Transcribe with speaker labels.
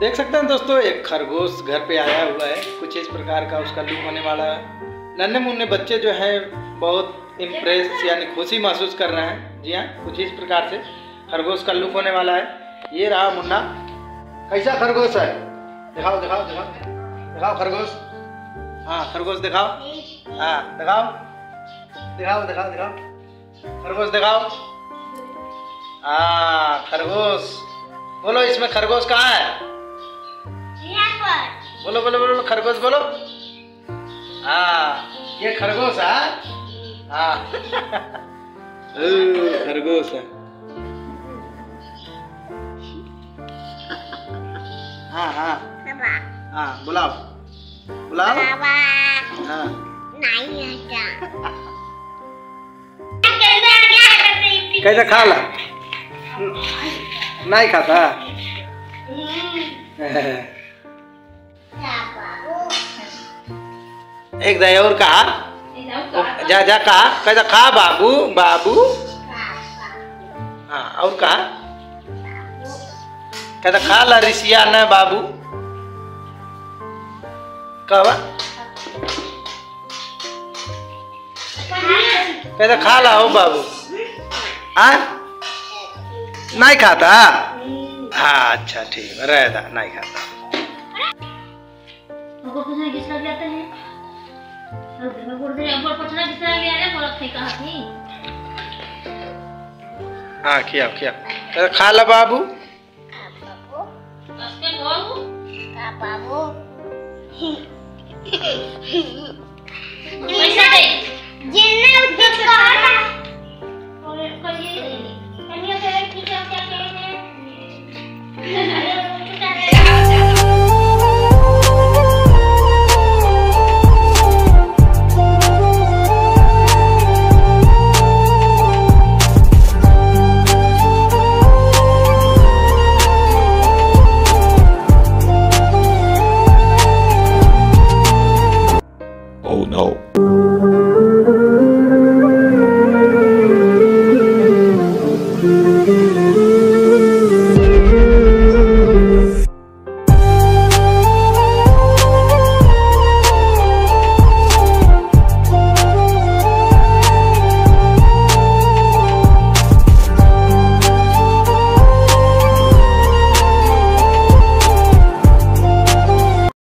Speaker 1: देख सकते हैं दोस्तों, एक खरगोश घर पे आया हुआ है। कुछ इस प्रकार का उसका लुक होने वाला है। नन्हे मुन्ने बच्चे जो हैं, बहुत इम्प्रेस यानी खुशी महसूस कर रहे हैं। जी हाँ कुछ इस प्रकार से खरगोश का लुक होने वाला है। ये रहा मुन्ना। कैसा खरगोश है? दिखाओ दिखाओ दिखाओ। दिखाओ खरगोश। हाँ खरगोश दिखाओ। हाँ दिखाओ। दिखाओ दिखाओ दिखाओ। खरगोश दिखाओ। हाँ खरगोश। बोलो इसमें खरगोश कहाँ है? बोलो बोलो बोलो खरगोश बोलो। हाँ ये खरगोश है हाँ। खरगोश है। हाँ हाँ। हाँ बुलाओ। बुलाओ। हाँ। कैसा खा ला? नहीं खाता? एक दया और कहा जा जा कहा कैसा खा बाबू? बाबू? हाँ और कहा कहता खा ला ऋषिया न बाबू? कहवा? कहता खा ला हो बाबू? आ? नहीं खाता? हाँ अच्छा ठीक है रहता नहीं खाता।
Speaker 2: है। हूँ है
Speaker 1: हाँ खिया खिया कहता खा ला बाबू।
Speaker 2: बोल पैसा दे।
Speaker 3: Oh no.